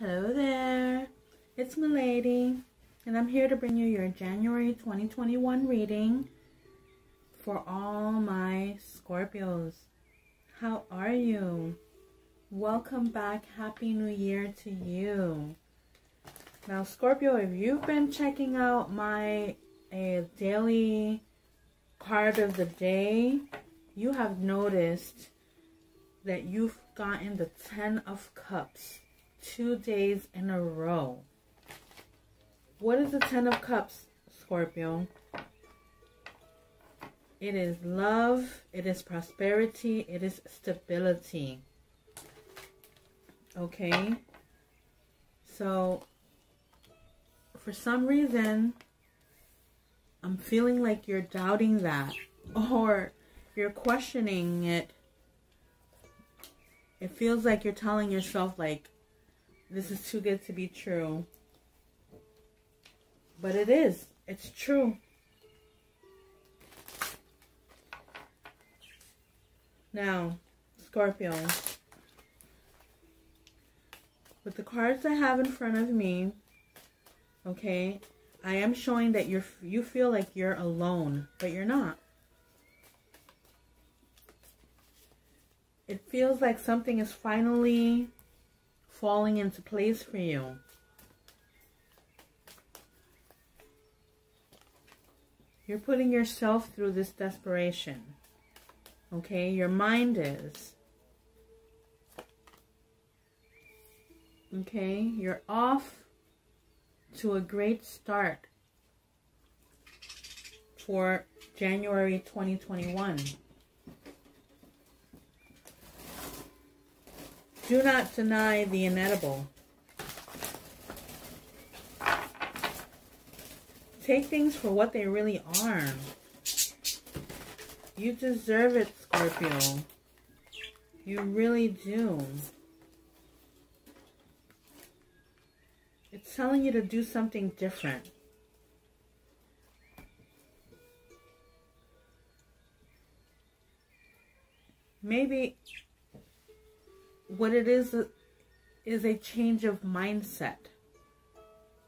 Hello there, it's Milady, and I'm here to bring you your January 2021 reading for all my Scorpios. How are you? Welcome back. Happy New Year to you. Now, Scorpio, if you've been checking out my daily card of the day, you have noticed that you've gotten the Ten of Cups two days in a row. What is the Ten of Cups, Scorpio? It is love, it is prosperity, it is stability. Okay? So, for some reason, I'm feeling like you're doubting that. Or you're questioning it. It feels like you're telling yourself, like, this is too good to be true. But it is. It's true. Now, Scorpio. With the cards I have in front of me, okay, I am showing that you're you feel like you're alone, but you're not. It feels like something is finally falling into place for you. You're putting yourself through this desperation. Okay, your mind is. Okay, you're off to a great start for January 2021. Do not deny the inedible. Take things for what they really are. You deserve it, Scorpio. You really do. It's telling you to do something different. Maybe what it is is a change of mindset.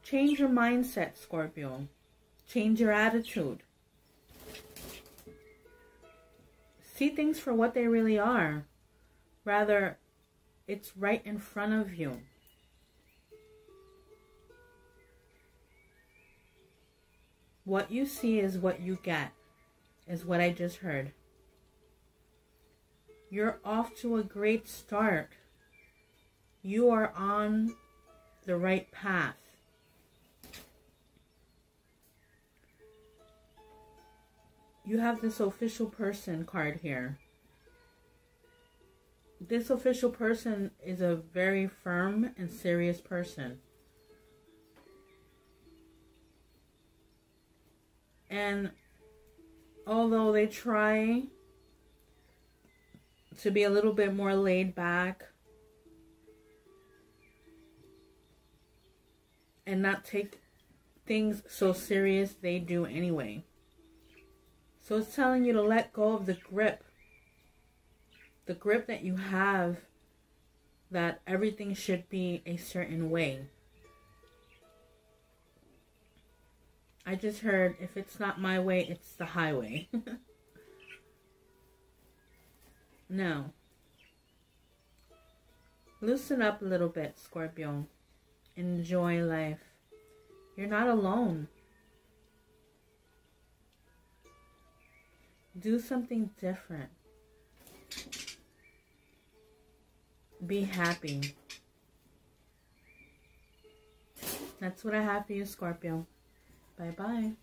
Change your mindset, Scorpio. Change your attitude. See things for what they really are. Rather, it's right in front of you. What you see is what you get, is what I just heard. You're off to a great start. You are on the right path. You have this official person card here. This official person is a very firm and serious person. And although they try to be a little bit more laid back and not take things so serious they do anyway. So it's telling you to let go of the grip. The grip that you have that everything should be a certain way. I just heard if it's not my way, it's the highway. No. Loosen up a little bit, Scorpio. Enjoy life. You're not alone. Do something different. Be happy. That's what I have for you, Scorpio. Bye-bye.